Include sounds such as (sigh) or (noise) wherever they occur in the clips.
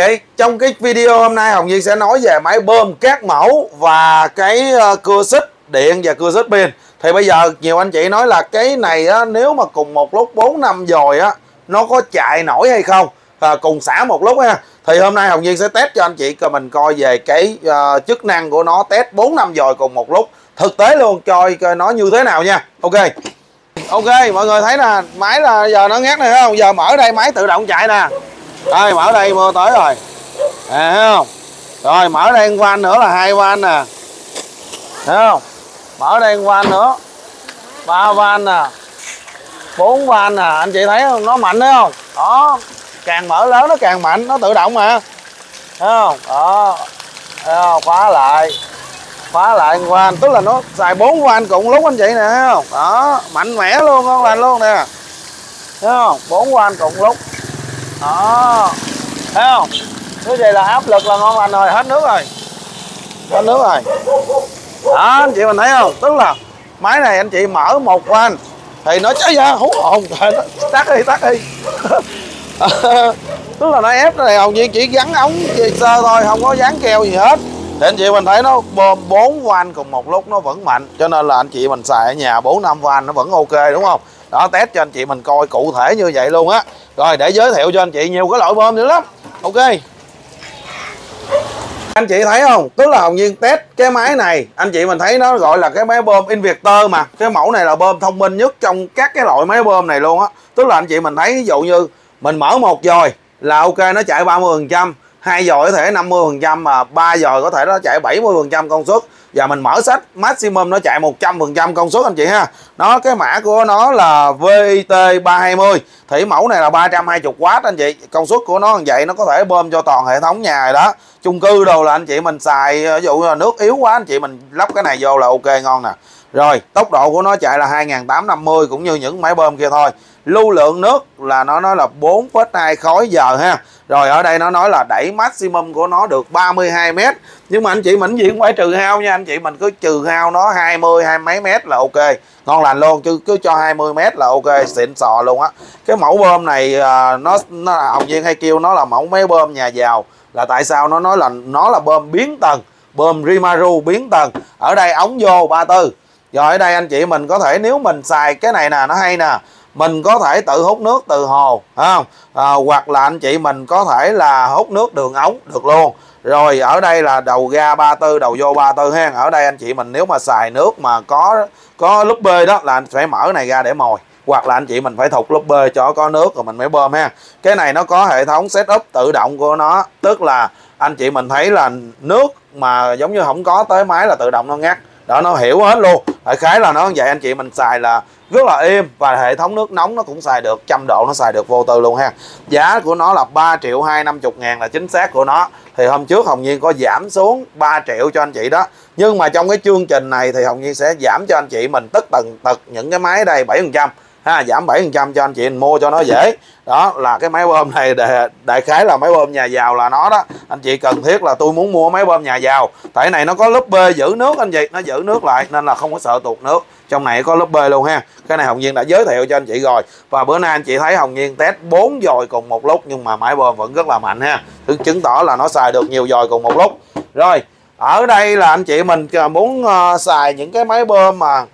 Vậy trong cái video hôm nay Hồng Duyên sẽ nói về máy bơm các mẫu và cái ờ, cưa xích điện và cưa xích pin. Thì bây giờ nhiều anh chị nói là cái này á, nếu mà cùng một lúc 4 năm rồi á nó có chạy nổi hay không? À, cùng xả một lúc ha. Thì hôm nay Hồng Duyên sẽ test cho anh chị cho mình coi về cái uh, chức năng của nó test 4 năm rồi cùng một lúc. Thực tế luôn coi coi nó như thế nào nha. Ok. Ok, mọi người thấy nè, máy là giờ nó ngắt này không? Giờ mở đây máy tự động chạy nè đây mở đây mưa tới rồi. À, thấy không? Rồi mở đây van nữa là hai van nè. Thấy không? Mở đây van nữa. Ba van nè. Bốn van nè. Anh chị thấy không? Nó mạnh thấy không? Đó. Càng mở lớn nó càng mạnh. Nó tự động mà. Thấy không? Đó. Thấy không? Khóa lại. Khóa lại van. Tức là nó xài bốn van cùng lúc anh chị nè thấy không? Đó. Mạnh mẽ luôn con lành luôn nè. Thấy không? Bốn van cùng lúc đó. Thấy không? Như vậy là áp lực là ngon lành rồi, hết nước rồi. Hết nước rồi. Đó, anh chị mình thấy không? Tức là máy này anh chị mở một van thì nó cháy ra, hú, hồn tắt đi tắt đi. (laughs) Tức là nó ép này hầu như chỉ gắn ống sơ thôi, không có dán keo gì hết. Thì anh chị mình thấy nó bơm bốn van cùng một lúc, nó vẫn mạnh. Cho nên là anh chị mình xài ở nhà bốn năm van nó vẫn ok, đúng không? Đó, test cho anh chị mình coi cụ thể như vậy luôn á. Rồi, để giới thiệu cho anh chị nhiều cái loại bơm nữa lắm. Ok. Anh chị thấy không? Tức là hồng nhiên test cái máy này, anh chị mình thấy nó gọi là cái máy bơm inverter mà. Cái mẫu này là bơm thông minh nhất trong các cái loại máy bơm này luôn á. Tức là anh chị mình thấy, ví dụ như mình mở một dòi là ok, nó chạy 30 phần trăm hai dòi có thể 50 phần trăm mà ba dòi có thể nó chạy 70 phần trăm công suất. Và mình mở sách maximum nó chạy 100 phần trăm công suất anh chị ha. Nó cái mã của nó là VIT 320 thủy mẫu này là 320W anh chị. Công suất của nó như vậy nó có thể bơm cho toàn hệ thống nhà rồi đó. Chung cư đồ là anh chị mình xài ví dụ là nước yếu quá anh chị mình lắp cái này vô là ok ngon nè. Rồi tốc độ của nó chạy là 2850 cũng như những máy bơm kia thôi. Lưu lượng nước là nó nói là 4,2 khối giờ ha rồi ở đây nó nói là đẩy maximum của nó được 32 mét. Nhưng mà anh chị mình gì cũng phải trừ hao nha. Anh chị mình cứ trừ hao nó 20 hai mấy mét là ok. Ngon lành luôn chứ cứ cho 20 mét là ok xịn sò luôn á. Cái mẫu bơm này à, nó nó hồng viên hay kêu nó là mẫu máy bơm nhà giàu. Là tại sao nó nói là nó là bơm biến tầng bơm Rimaru biến tầng. Ở đây ống vô 34 rồi ở đây anh chị mình có thể nếu mình xài cái này nè nó hay nè mình có thể tự hút nước từ hồ không? À, hoặc là anh chị mình có thể là hút nước đường ống được luôn. Rồi ở đây là đầu ga 34 đầu vô 34 ha ở đây anh chị mình nếu mà xài nước mà có có lúc bê đó là anh phải mở này ra để mồi. Hoặc là anh chị mình phải thục lúp bê cho có nước rồi mình mới bơm ha. Cái này nó có hệ thống setup tự động của nó. Tức là anh chị mình thấy là nước mà giống như không có tới máy là tự động nó ngắt đó, nó hiểu hết luôn. Đại khái là nó vậy. Anh chị mình xài là rất là êm và hệ thống nước nóng nó cũng xài được, trăm độ nó xài được vô tư luôn ha. Giá của nó là 3 triệu 250 ngàn là chính xác của nó. Thì hôm trước Hồng Nhiên có giảm xuống 3 triệu cho anh chị đó. Nhưng mà trong cái chương trình này thì Hồng Nhiên sẽ giảm cho anh chị mình tất tần tật những cái máy đây 7% ha giảm 7% cho anh chị mua cho nó dễ. Đó là cái máy bơm này đại, đại khái là máy bơm nhà giàu là nó đó. Anh chị cần thiết là tôi muốn mua máy bơm nhà giàu. Tại này nó có lớp B giữ nước anh chị nó giữ nước lại nên là không có sợ tuột nước. Trong này có lớp B luôn ha. Cái này Hồng Nhiên đã giới thiệu cho anh chị rồi. Và bữa nay anh chị thấy Hồng Nhiên test 4 dòi cùng một lúc nhưng mà máy bơm vẫn rất là mạnh ha. Chứng tỏ là nó xài được nhiều dòi cùng một lúc. Rồi ở đây là anh chị mình à, muốn uh, xài những cái máy bơm mà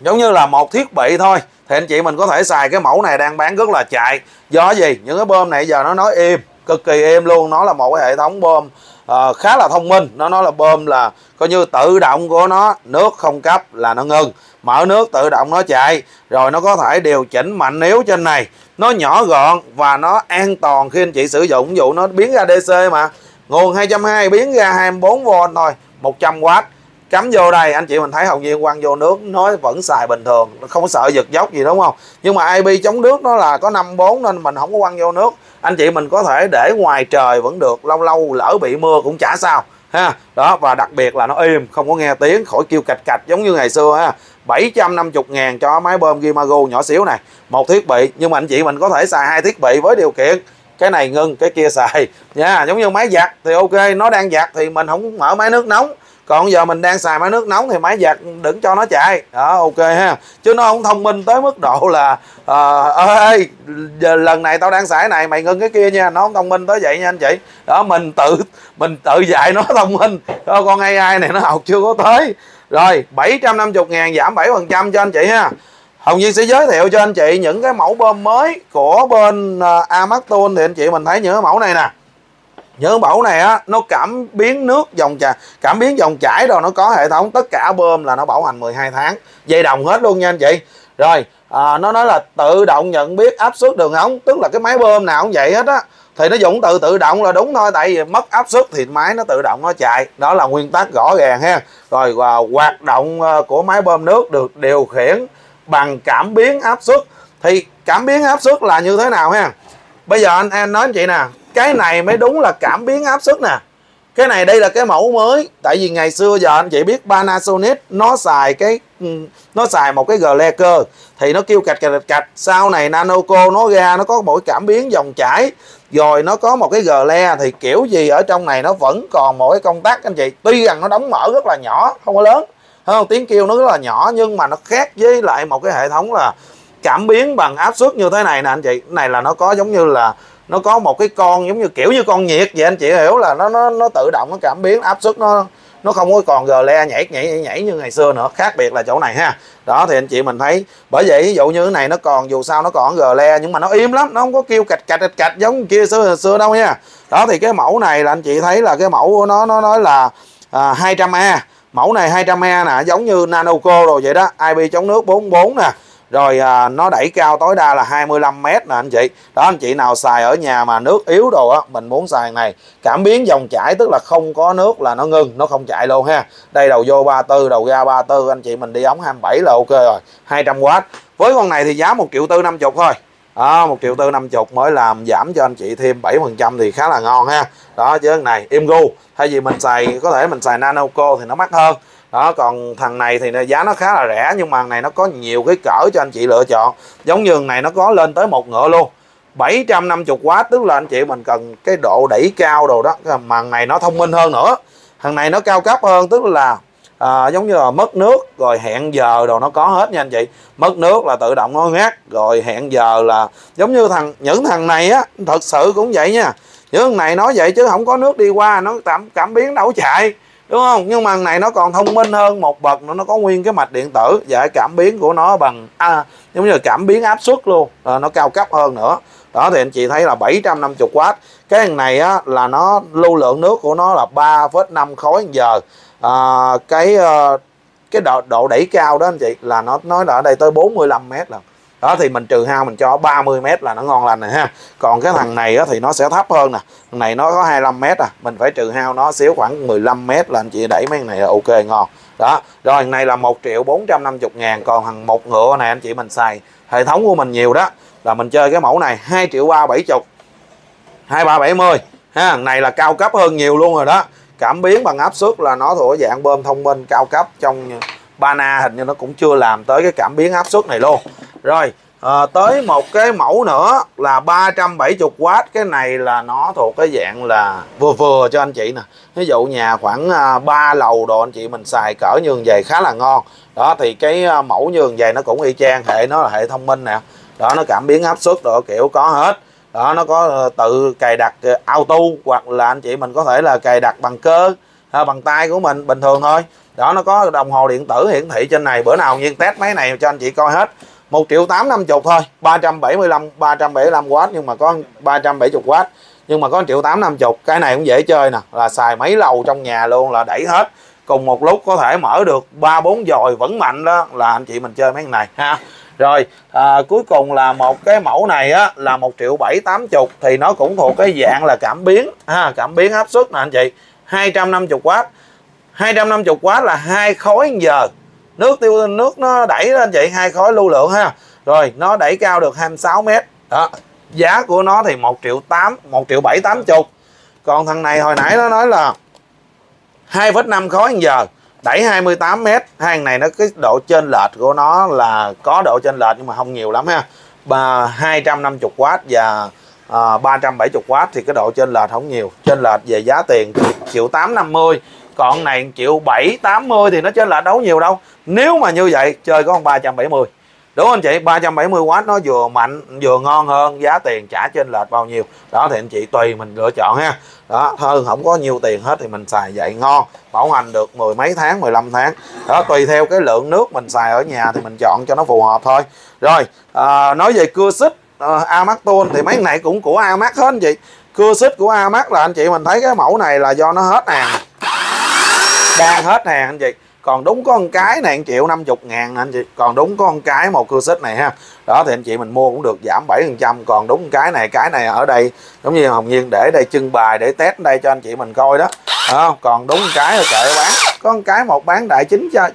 giống như là một thiết bị thôi thì anh chị mình có thể xài cái mẫu này đang bán rất là chạy. Do gì? Những cái bơm này giờ nó nói im cực kỳ êm luôn. Nó là một cái hệ thống bơm uh, khá là thông minh. Nó nói là bơm là coi như tự động của nó nước không cấp là nó ngừng. Mở nước tự động nó chạy rồi nó có thể điều chỉnh mạnh yếu trên này. Nó nhỏ gọn và nó an toàn khi anh chị sử dụng. Ví dụ nó biến ra DC mà nguồn 220 biến ra 24V thôi 100W cắm vô đây, anh chị mình thấy hầu như quăng vô nước, nó vẫn xài bình thường, không có sợ giật dốc gì, đúng không? Nhưng mà IP chống nước nó là có 54 nên mình không có quăng vô nước. Anh chị mình có thể để ngoài trời vẫn được, lâu lâu lỡ bị mưa cũng chả sao, ha. Đó, và đặc biệt là nó im, không có nghe tiếng, khỏi kêu cạch cạch giống như ngày xưa, ha. 750 ngàn cho máy bơm Gimago nhỏ xíu này, một thiết bị. Nhưng mà anh chị mình có thể xài hai thiết bị với điều kiện, cái này ngưng, cái kia xài, nha. Giống như máy giặt thì ok, nó đang giặt thì mình không mở máy nước nóng còn giờ mình đang xài máy nước nóng thì máy giặt đừng cho nó chạy. Đó ok ha. Chứ nó không thông minh tới mức độ là ờ, uh, ơi giờ lần này tao đang xài này mày ngưng cái kia nha nó không thông minh tới vậy nha anh chị. Đó mình tự mình tự dạy nó (laughs) thông minh. Đó, con AI này nó học chưa có tới. Rồi 750 ngàn giảm 7 phần trăm cho anh chị ha. Hồng Duyên sẽ giới thiệu cho anh chị những cái mẫu bơm mới của bên uh, Amazon thì anh chị mình thấy những cái mẫu này nè nhớ bảo này á nó cảm biến nước dòng chảy cảm biến dòng chảy rồi nó có hệ thống tất cả bơm là nó bảo hành 12 tháng. Dây đồng hết luôn nha anh chị. Rồi à, nó nói là tự động nhận biết áp suất đường ống tức là cái máy bơm nào cũng vậy hết á. Thì nó dùng từ tự động là đúng thôi tại vì mất áp suất thì máy nó tự động nó chạy. Đó là nguyên tắc rõ ràng ha. Rồi và hoạt động à, của máy bơm nước được điều khiển bằng cảm biến áp suất. Thì cảm biến áp suất là như thế nào ha? Bây giờ anh em nói anh chị nè cái này mới đúng là cảm biến áp suất nè. Cái này đây là cái mẫu mới. Tại vì ngày xưa giờ anh chị biết Panasonic, nó xài cái ừ, nó xài một cái gờ cơ. Thì nó kêu cạch cạch cạch sau này Nanoco, nó ra nó có mỗi cảm biến dòng chảy. Rồi nó có một cái gờ le thì kiểu gì ở trong này nó vẫn còn một cái công tắc, anh chị. Tuy rằng nó đóng mở rất là nhỏ, không có lớn. Không? Tiếng kêu nó rất là nhỏ, nhưng mà nó khác với lại một cái hệ thống là cảm biến bằng áp suất như thế này nè, anh chị. Này là nó có giống như là nó có một cái con giống như kiểu như con nhiệt vậy anh chị hiểu là nó nó nó tự động nó cảm biến áp suất nó nó không có còn gờ le nhảy nhảy nhảy, như ngày xưa nữa. Khác biệt là chỗ này ha. Đó thì anh chị mình thấy bởi vậy ví dụ như cái này nó còn dù sao nó còn gờ le nhưng mà nó im lắm nó không có kêu cạch cạch cạch, cạch giống kia xưa xưa đâu nha. Đó thì cái mẫu này là anh chị thấy là cái mẫu của nó nó nói là à, 200A mẫu này 200A nè giống như Nanoco rồi vậy đó. IP chống nước 44 nè rồi à, nó đẩy cao tối đa là 25 m nè anh chị. Đó anh chị nào xài ở nhà mà nước yếu đồ á mình muốn xài này cảm biến dòng chảy tức là không có nước là nó ngưng nó không chạy luôn ha. Đây đầu vô 34 đầu ra 34 anh chị mình đi ống 27 là ok rồi 200W với con này thì giá 1 triệu tư 50 thôi. Đó 1 triệu tư 50 mới làm giảm cho anh chị thêm 7 phần trăm thì khá là ngon ha. Đó chứ này im gu. Thay vì mình xài có thể mình xài nanoco thì nó mắc hơn đó còn thằng này thì giá nó khá là rẻ nhưng mà này nó có nhiều cái cỡ cho anh chị lựa chọn. Giống như này nó có lên tới một ngựa luôn. 750W tức là anh chị mình cần cái độ đẩy cao đồ đó. Màn này nó thông minh hơn nữa. Thằng này nó cao cấp hơn tức là à, giống như là mất nước rồi hẹn giờ đồ nó có hết nha anh chị. Mất nước là tự động nó ngắt rồi hẹn giờ là giống như thằng những thằng này á thật sự cũng vậy nha. Những thằng này nói vậy chứ không có nước đi qua nó cảm cảm biến đâu chạy đúng không? Nhưng mà này nó còn thông minh hơn một bậc nữa nó có nguyên cái mạch điện tử và cảm biến của nó bằng à, giống như là cảm biến áp suất luôn à, nó cao cấp hơn nữa. Đó thì anh chị thấy là 750W cái thằng này á là nó lưu lượng nước của nó là 3,5 khối giờ. À, cái ờ, cái độ, độ đẩy cao đó anh chị là nó nói là ở đây tới 45 mét lần đó thì mình trừ hao mình cho 30 mét là nó ngon lành này ha. Còn cái thằng này á, thì nó sẽ thấp hơn nè. Thằng này nó có 25 mét à. Mình phải trừ hao nó xíu khoảng 15 mét là anh chị đẩy mấy thằng này là ok ngon. Đó rồi thằng này là 1 triệu 450 ngàn. Còn thằng một ngựa này anh chị mình xài hệ thống của mình nhiều đó. Là mình chơi cái mẫu này 2 triệu 370 2370 ha thằng này là cao cấp hơn nhiều luôn rồi đó. Cảm biến bằng áp suất là nó thuộc dạng bơm thông minh cao cấp trong Bana hình như nó cũng chưa làm tới cái cảm biến áp suất này luôn rồi à, tới một cái mẫu nữa là 370W cái này là nó thuộc cái dạng là vừa vừa cho anh chị nè. Ví dụ nhà khoảng ờ, à, 3 lầu đồ anh chị mình xài cỡ nhường về khá là ngon. Đó thì cái à, mẫu nhường về nó cũng y chang hệ nó là hệ thông minh nè. Đó nó cảm biến áp suất độ kiểu có hết. Đó nó có tự cài đặt auto hoặc là anh chị mình có thể là cài đặt bằng cơ à, bằng tay của mình bình thường thôi. Đó nó có đồng hồ điện tử hiển thị trên này. Bữa nào nhiên test máy này cho anh chị coi hết. 1 triệu 850 thôi 375 375W nhưng mà có 370W nhưng mà có 1 triệu 850 cái này cũng dễ chơi nè là xài mấy lầu trong nhà luôn là đẩy hết. Cùng một lúc có thể mở được ba bốn dòi vẫn mạnh đó là anh chị mình chơi mấy cái này ha. Rồi à, cuối cùng là một cái mẫu này á là một triệu bảy tám chục thì nó cũng thuộc cái dạng là cảm biến ha cảm biến áp suất nè anh chị. 250W 250W là hai khối giờ nước tiêu nước nó đẩy lên chị hai khối lưu lượng ha. Rồi nó đẩy cao được 26 mét. Đó giá của nó thì 1 triệu 8 1 triệu 7 80 còn thằng này hồi nãy nó nói là 2,5 khối giờ đẩy 28 mét. Hàng này nó cái độ trên lệch của nó là có độ trên lệch nhưng mà không nhiều lắm ha. Và 250W và à, 370W thì cái độ trên lệch không nhiều. Trên lệch về giá tiền triệu tám năm mươi còn này triệu bảy tám mươi thì nó trên là đấu nhiều đâu. Nếu mà như vậy chơi có con 370 đúng không anh chị? 370W nó vừa mạnh vừa ngon hơn giá tiền trả trên lệch bao nhiêu. Đó thì anh chị tùy mình lựa chọn ha. Đó hơn không có nhiều tiền hết thì mình xài vậy ngon. Bảo hành được mười mấy tháng 15 tháng. Đó tùy theo cái lượng nước mình xài ở nhà thì mình chọn cho nó phù hợp thôi. Rồi à, nói về cưa xích ờ, à, Amac Tool thì mấy này cũng của Amac hết anh chị. Cưa xích của Amac là anh chị mình thấy cái mẫu này là do nó hết hàng đang hết hàng anh chị. Còn đúng có con cái này 1 triệu 50 ngàn anh chị. Còn đúng có con cái một cưa xích này ha. Đó thì anh chị mình mua cũng được giảm 7 phần trăm. Còn đúng cái này cái này ở đây giống như Hồng Nhiên để đây trưng bày để test đây cho anh chị mình coi đó. À, còn đúng cái là kệ bán. Có con cái một bán đại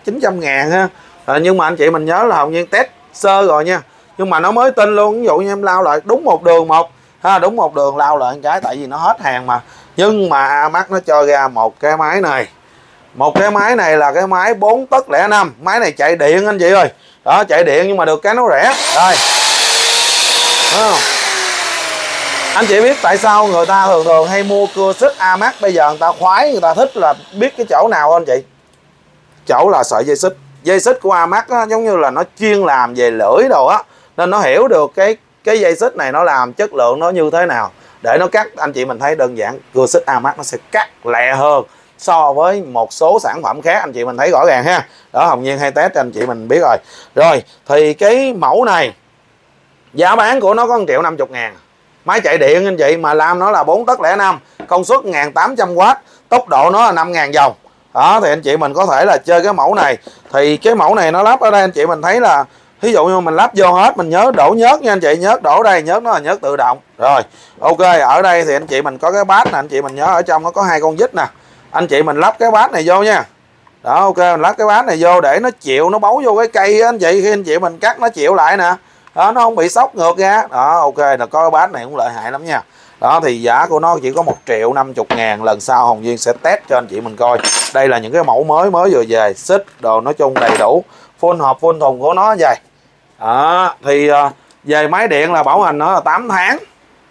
900 ngàn ha. À, nhưng mà anh chị mình nhớ là Hồng Nhiên test sơ rồi nha. Nhưng mà nó mới tin luôn ví dụ như em lao lại đúng một đường một. Ha đúng một đường lao lại cái tại vì nó hết hàng mà. Nhưng mà mắt nó cho ra một cái máy này một cái máy này là cái máy 4 tấc lẻ năm. Máy này chạy điện anh chị ơi. Đó chạy điện nhưng mà được cái nó rẻ. Rồi không? anh chị biết tại sao người ta thường thường hay mua cưa xích amac bây giờ người ta khoái người ta thích là biết cái chỗ nào anh chị? Chỗ là sợi dây xích. Dây xích của amac á, giống như là nó chuyên làm về lưỡi đồ á. Nên nó hiểu được cái cái dây xích này nó làm chất lượng nó như thế nào. Để nó cắt anh chị mình thấy đơn giản cưa xích amac nó sẽ cắt lẹ hơn so với một số sản phẩm khác. Anh chị mình thấy rõ ràng ha. Đó, hồng nhiên hay test cho anh chị mình biết rồi. Rồi, thì cái mẫu này, giá bán của nó có 1 triệu 50 ngàn. Máy chạy điện anh chị, mà làm nó là 4 tấc lẻ năm. Công suất 1800W tốc độ nó là 5.000 vòng đó, thì anh chị mình có thể là chơi cái mẫu này. Thì cái mẫu này nó lắp ở đây, anh chị mình thấy là ví dụ như mình lắp vô hết, mình nhớ đổ nhớt nha anh chị, nhớt đổ đây, nhớt nó là nhớt tự động. Rồi, ok, ở đây thì anh chị mình có cái bát nè, anh chị mình nhớ ở trong nó có hai con vít nè anh chị mình lắp cái bát này vô nha. Đó ok mình lắp cái bát này vô để nó chịu nó bấu vô cái cây anh chị khi anh chị mình cắt nó chịu lại nè. Đó nó không bị sốc ngược ra đó ok là có cái bát này cũng lợi hại lắm nha. Đó thì giá của nó chỉ có một triệu 50 ngàn. Lần sau Hồng Duyên sẽ test cho anh chị mình coi. Đây là những cái mẫu mới mới vừa về. Xích đồ nói chung đầy đủ. Full hộp full thùng của nó vậy. Đó thì ờ, về máy điện là bảo hành nó là 8 tháng.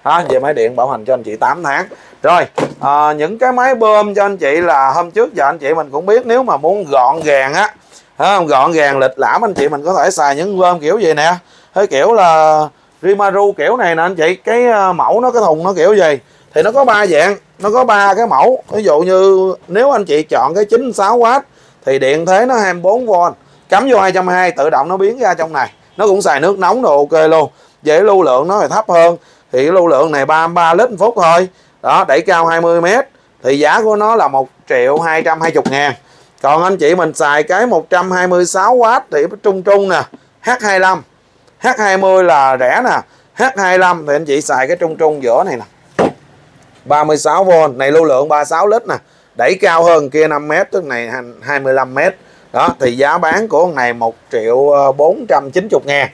Đó, về máy điện bảo hành cho anh chị 8 tháng rồi à, những cái máy bơm cho anh chị là hôm trước giờ anh chị mình cũng biết nếu mà muốn gọn gàng á không gọn gàng lịch lãm anh chị mình có thể xài những bơm kiểu gì nè. Hơi kiểu là Rimaru kiểu này nè anh chị cái à, mẫu nó cái thùng nó kiểu gì thì nó có ba dạng nó có ba cái mẫu. Ví dụ như nếu anh chị chọn cái 96W thì điện thế nó 24V cắm vô 220 tự động nó biến ra trong này. Nó cũng xài nước nóng đồ ok luôn dễ lưu lượng nó thì thấp hơn. Thì cái lưu lượng này 33 lít một phút thôi đó, đẩy cao 20 m thì giá của nó là 1 triệu 220 ngàn. Còn anh chị mình xài cái 126W thì trung trung nè H25 H20 là rẻ nè. H25 thì anh chị xài cái trung trung giữa này nè. 36V này lưu lượng 36 lít nè. Đẩy cao hơn kia 5m tức này 25m đó, thì giá bán của con này 1 triệu ờ, 490 ngàn.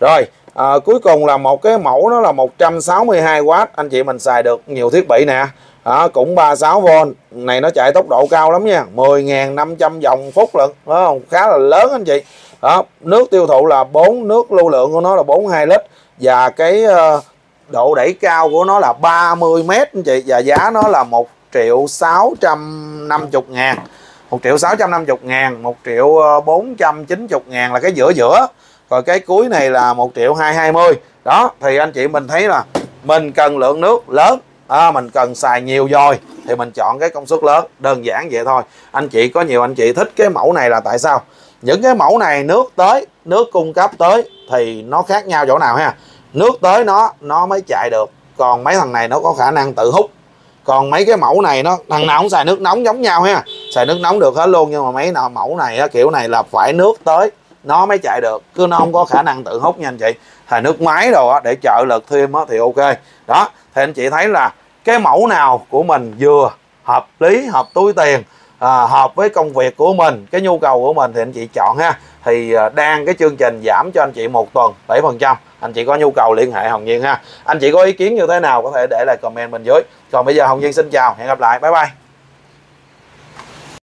Rồi à, cuối cùng là một cái mẫu nó là 162W anh chị mình xài được nhiều thiết bị nè. À, cũng 36V này nó chạy tốc độ cao lắm nha. 10.500 vòng phút lận. Đó không? Khá là lớn anh chị. Đó, nước tiêu thụ là 4 nước lưu lượng của nó là 42 lít. Và cái uh, độ đẩy cao của nó là 30 mét anh chị. Và giá nó là 1 triệu 650 ngàn. 1 triệu 650 ngàn 1 triệu ờ, 490 ngàn là cái giữa giữa rồi cái cuối này là 1 triệu 220 đó thì anh chị mình thấy là mình cần lượng nước lớn. À, mình cần xài nhiều dồi thì mình chọn cái công suất lớn đơn giản vậy thôi. Anh chị có nhiều anh chị thích cái mẫu này là tại sao? Những cái mẫu này nước tới nước cung cấp tới thì nó khác nhau chỗ nào ha? Nước tới nó nó mới chạy được. Còn mấy thằng này nó có khả năng tự hút. Còn mấy cái mẫu này nó thằng nào cũng xài nước nóng giống nhau ha? Xài nước nóng được hết luôn nhưng mà mấy nào mẫu này á, kiểu này là phải nước tới nó mới chạy được cứ nó không có khả năng tự hút nha anh chị. Thì nước máy rồi để trợ lực thêm thì ok. Đó thì anh chị thấy là cái mẫu nào của mình vừa hợp lý hợp túi tiền à, hợp với công việc của mình cái nhu cầu của mình thì anh chị chọn ha. Thì à, đang cái chương trình giảm cho anh chị một tuần 7 phần trăm. Anh chị có nhu cầu liên hệ Hồng Nhiên ha. Anh chị có ý kiến như thế nào có thể để lại comment bên dưới. Còn bây giờ Hồng Nhiên xin chào hẹn gặp lại bye bye.